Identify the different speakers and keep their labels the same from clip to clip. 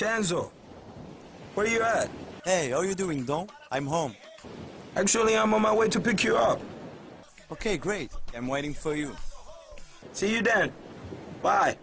Speaker 1: Lucenzo, where you at?
Speaker 2: Hey, how you doing, Don? I'm home.
Speaker 1: Actually, I'm on my way to pick you up.
Speaker 2: Okay, great. I'm waiting for you.
Speaker 1: See you then. Bye.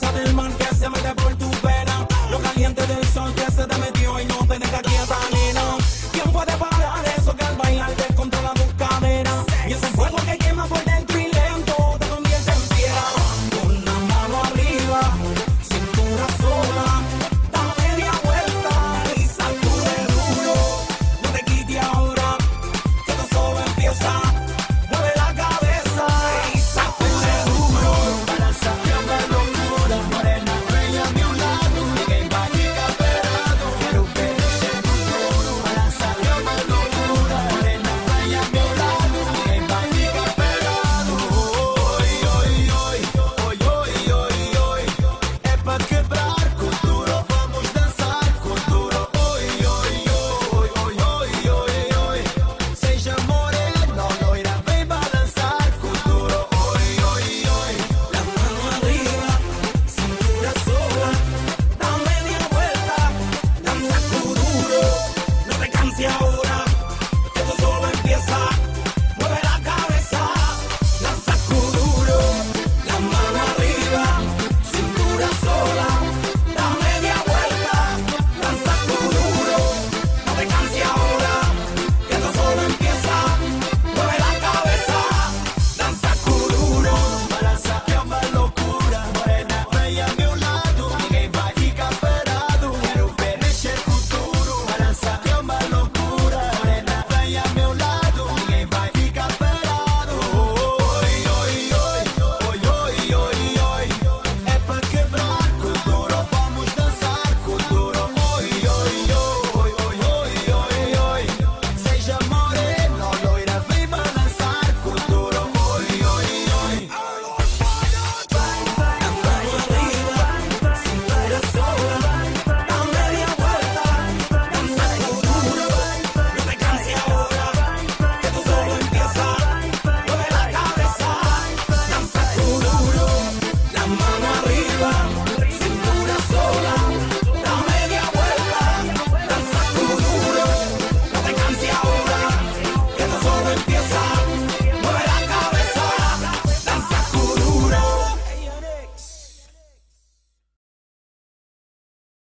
Speaker 3: fuerza
Speaker 4: del
Speaker 3: man
Speaker 4: que se mete por tu pena. Lo
Speaker 3: caliente del sol que se te metió
Speaker 4: y no